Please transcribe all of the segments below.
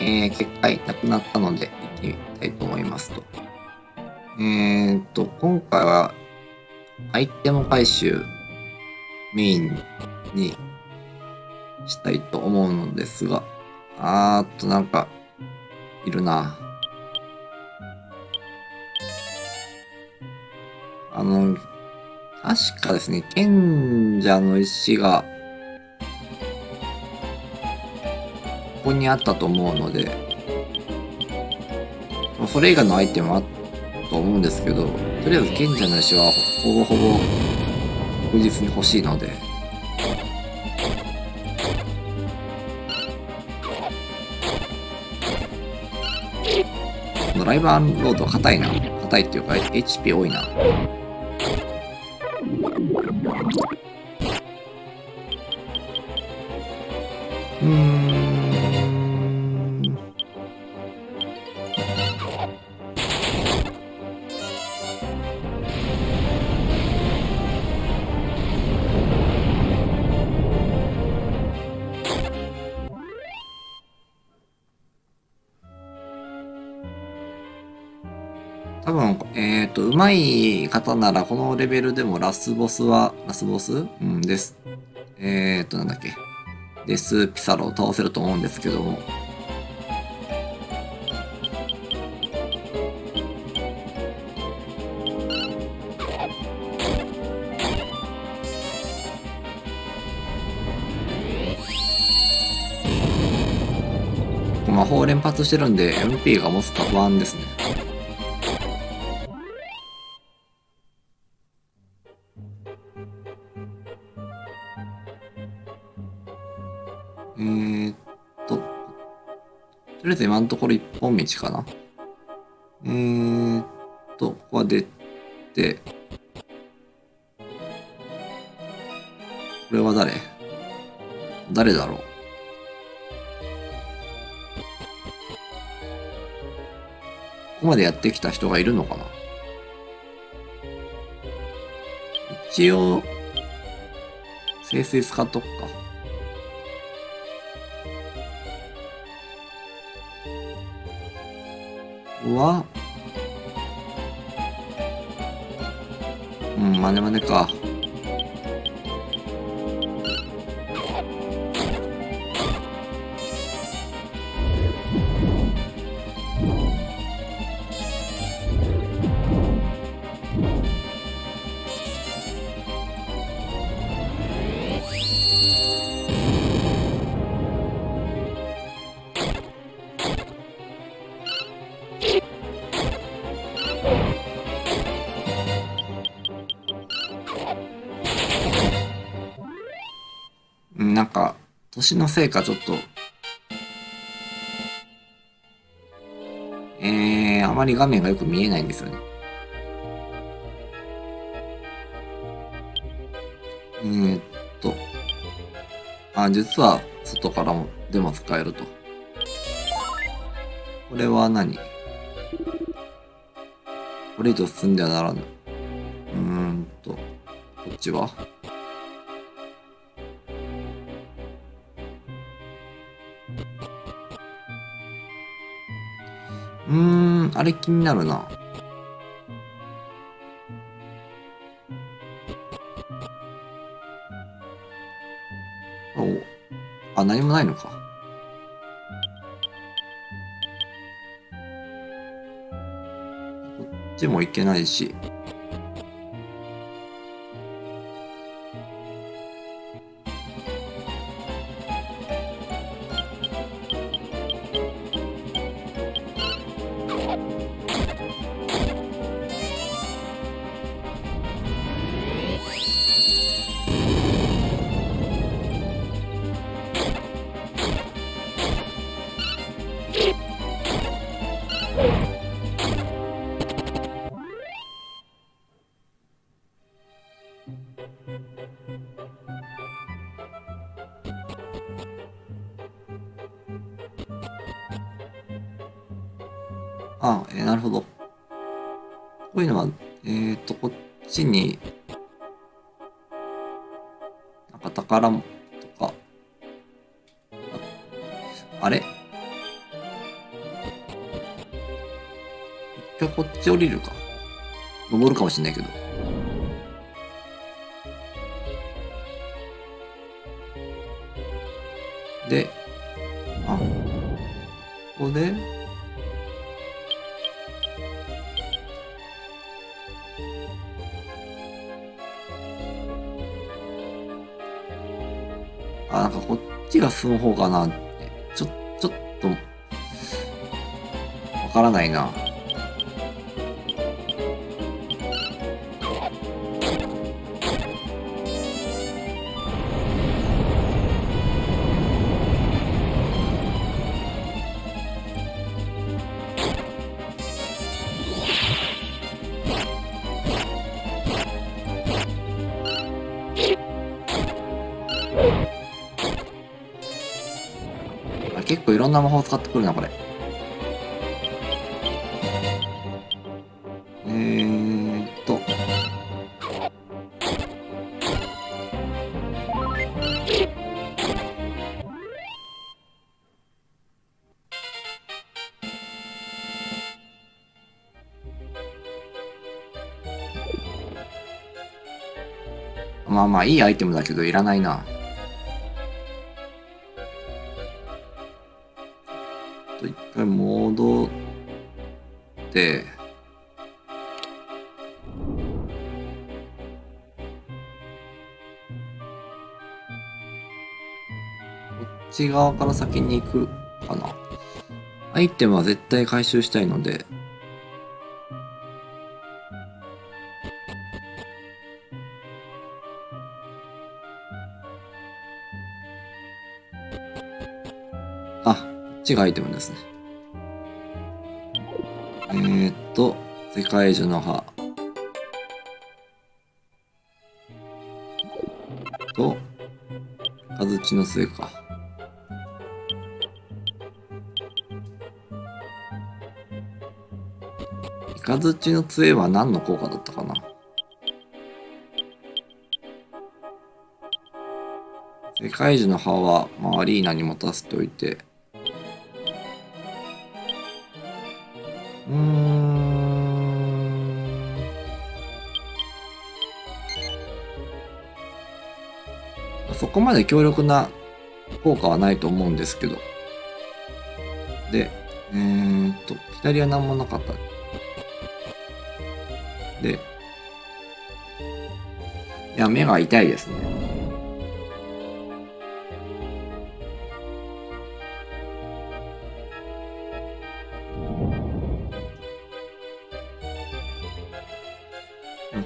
えー、結界なくなったので行ってみたいと思いますと。えーと、今回はアイテム回収メインにしたいと思うのですが、あーっとなんか、いるな。あの、確かですね、賢者の石が、ここにあったと思うので、それ以外のアイテムはあったと思うんですけど、とりあえず賢者の石はほぼほぼ確実に欲しいので、ドライバーロード硬いな。硬いっていうか、HP 多いな。多分、えっ、と、上手い方ならこのレベルでもラスボスは、ラスボス？うんです。えっ、と、なんだっけ？デスピサロを倒せると思うんですけども。魔法連発してるんで MP が持つと不安ですね。りあえず今のところ一本道かな。えー、っと、ここは出て、これは誰？誰だろう？ここまでやってきた人がいるのかな？一応、清水使っとくか。は、うん、マネマネか。年のせいかちょっと、えー、あまり画面がよく見えないんですよね。えー、っと、あ、実は外からも、でも使えると。これは何？これ以上進んではならぬ。うーんと、こっちは？うーん、あれ気になるな。お、あ、何もないのか。こっちも行けないし。ああ、えー、なるほど。こういうのは、えっ、ー、と、こっちに、なんか宝とか、ああれ？一回こっち降りるか。登るかもしれないけど。で、あ、ここで、あ、なんかこっちが進む方かなって。ちょ、ちょっと、わからないな。結構いろんな魔法使ってくるな、これ。えーっと。まあまあ、いいアイテムだけど、いらないな。って、こっち側から先に行くかな。アイテムは絶対回収したいので、あ、こっちがアイテムですね。と、世界樹の葉。と、カズチの杖か。イカズチの杖は何の効果だったかな？世界樹の葉は、まあ、アリーナに持たせておいて、まで強力な効果はないと思うんですけど。で、えーっと、左は何もなかった。で、いや、目が痛いですね。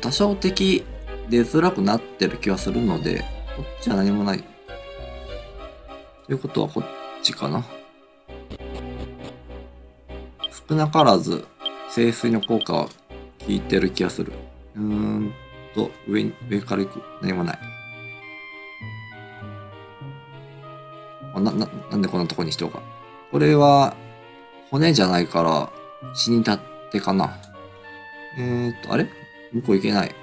多少敵出づらくなってる気はするので、こっちは何もない。ということはこっちかな。少なからず、清水の効果は効いてる気がする。うーんと、上に、上から行く。何もない。あな、な、なんでこんなとこにしようか。これは、骨じゃないから、死に立ってかな。えーっと、あれ？向こう行けない。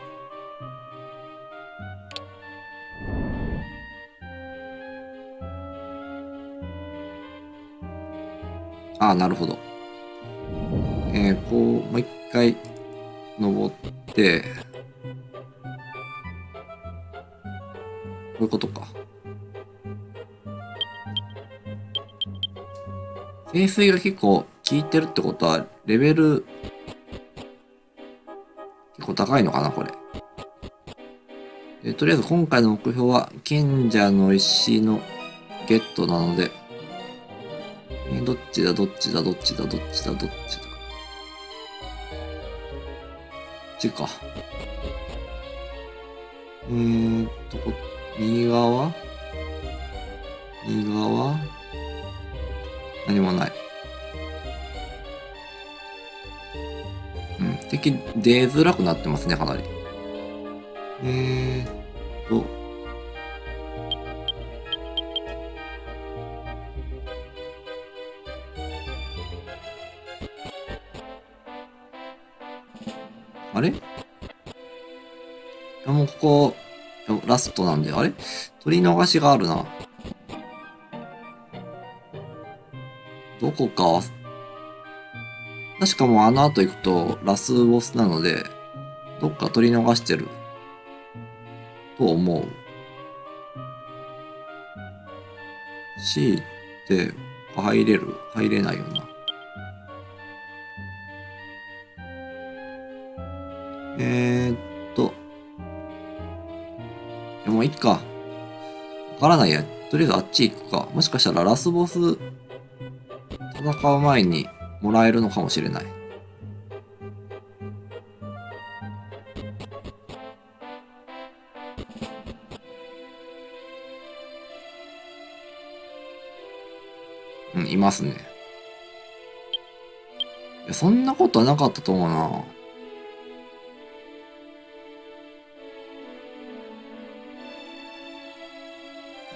ああ、なるほど。えー、こう、もう一回、登って、こういうことか。清水が結構効いてるってことは、レベル、結構高いのかな、これ。えとりあえず今回の目標は、賢者の石のゲットなので、どっちだ、どっちだ、どっちだ、どっちだ、どっちだ。ちか。えーっと、こ右側？右側？何もない。うん、敵出づらくなってますね、かなり。えーっと、ここ、ラストなんで、あれ？取り逃しがあるな。どこか、確かもうあの後行くとラスボスなので、どっか取り逃してると思う。C って入れる？入れないよな。えー、いいか。わからないや。とりあえずあっち行くか。もしかしたらラスボス戦う前にもらえるのかもしれない。うん、いますね。いや、そんなことはなかったと思うな。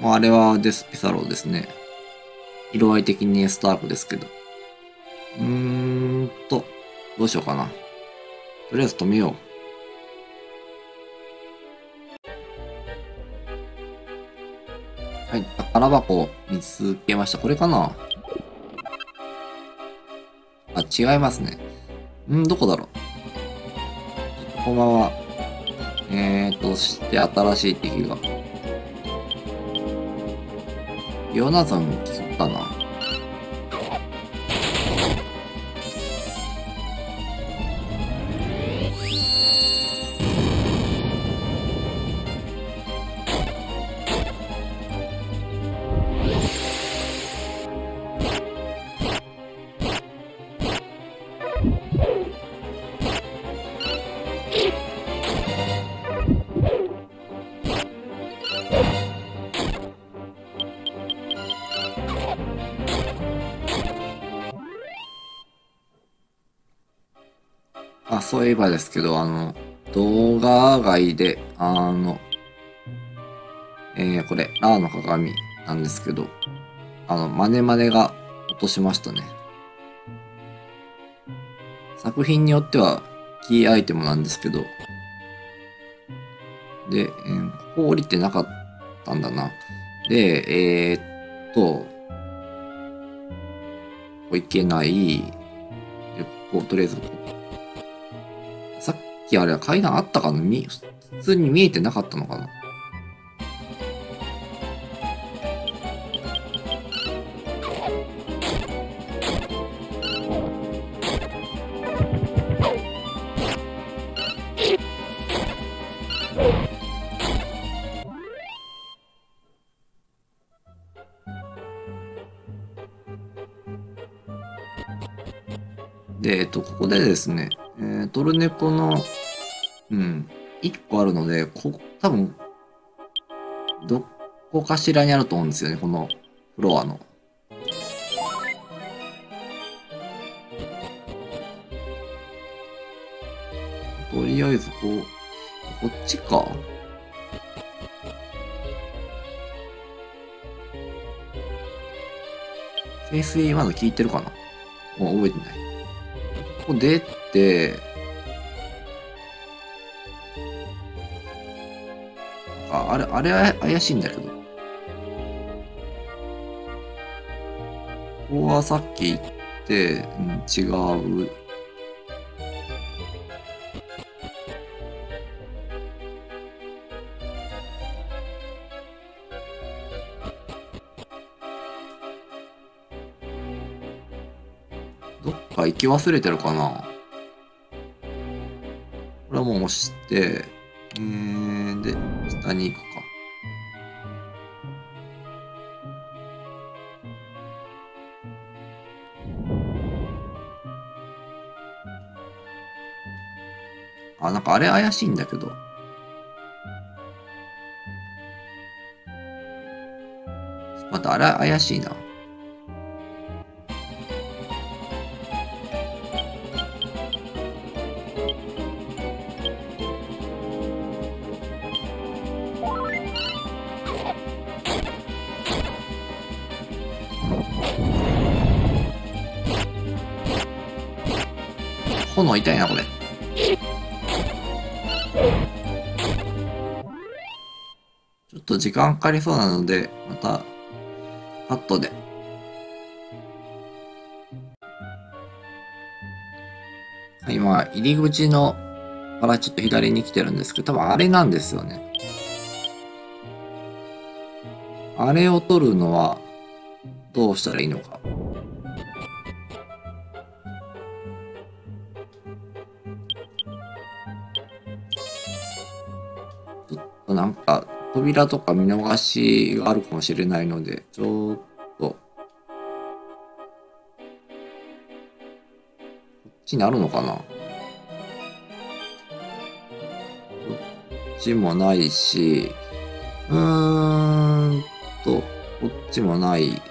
あ、れはデスピサロですね。色合い的にスタークですけど。うーんと、どうしようかな。とりあえず止めよう。はい、宝箱見つけました。これかな？あ、違いますね。んどこだろうこんばんは。えーと、そして新しい敵が。ヨナさん聞くかな。あ、そういえばですけど、あの、動画外で、あの、えー、これ、ラーの鏡なんですけど、あの、マネマネが落としましたね。作品によっては、キーアイテムなんですけど、で、えーここ降りてなかったんだな。で、えー、っと、ここ行けない。で、ここ、とりあえずこ、きあれは階段あったかな？み、普通に見えてなかったのかな？で、えっと、ここでですね、トルネコの、うん、1個あるので、ここ、多分、どこかしらにあると思うんですよね、このフロアの。とりあえず、こう、こっちかフェイス A まだ聞いてるかな？もう覚えてない。ここ出て、あ、あれ、あれは怪しいんだけど。ここはさっき言って、うん、違う。どっか行き忘れてるかなこれはもう押して、えー、で、下に行くか。あ、なんかあれ怪しいんだけど。またあれ怪しいな。炎痛いな、これ。ちょっと時間かかりそうなので、また、カットで。今、入り口のからちょっと左に来てるんですけど、多分あれなんですよね。あれを取るのはどうしたらいいのか。なんか扉とか見逃しがあるかもしれないので、ちょっと、こっちにあるのかな？こっちもないし、うーんと、こっちもない。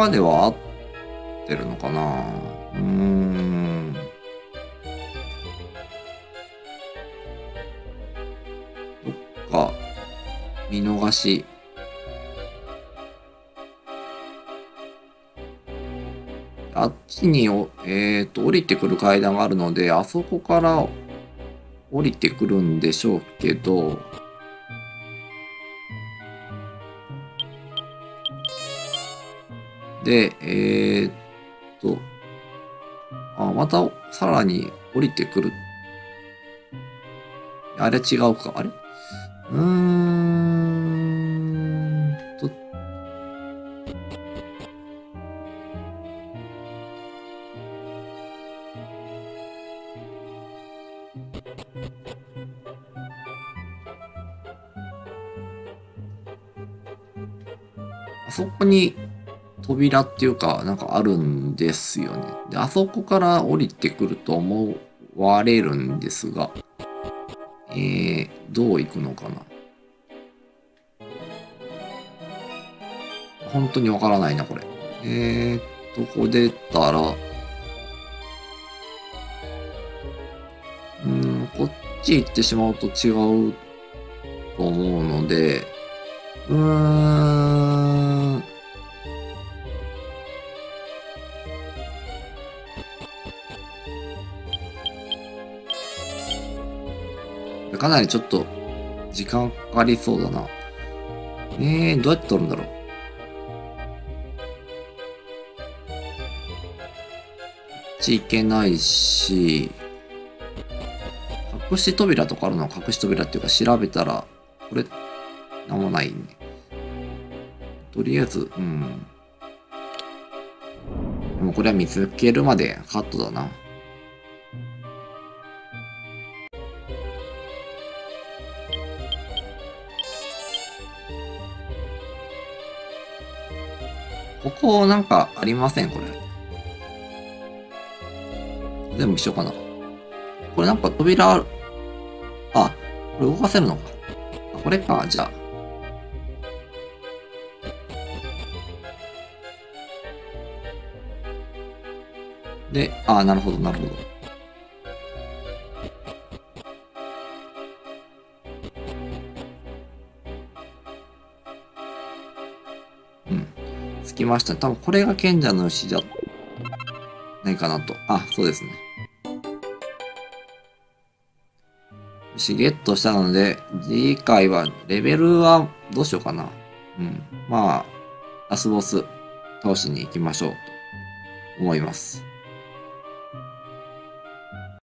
までは合ってるのかなうーん。どっか、見逃し。あっちにお、えっ、と、降りてくる階段があるので、あそこから降りてくるんでしょうけど、で、えーっと、あ、またさらに降りてくる。あれ違うか。あれ？うーんと。あそこに扉っていうか、なんかあるんですよね。で、あそこから降りてくると思われるんですが、えー、どう行くのかな。本当にわからないな、これ。えーっと、ここ出たら、うん、こっち行ってしまうと違うと思うので、うーかなりちょっと時間かかりそうだな。えー、どうやって取るんだろう。こっち行けないし、隠し扉とかあるの隠し扉っていうか調べたら、これ、なんもないね。とりあえず、うん。でもこれは見つけるまでカットだな。ここなんかありませんこれ。全部一緒かな。これなんか扉ある。あ、これ動かせるのか。これか、じゃあ。で、あ、なるほど、なるほど。ました。多分これが賢者の牛じゃないかなと。あ、そうですね。牛、ゲットしたので、次回は、レベルはどうしようかな。うん。まあ、ラスボス倒しに行きましょうと思います。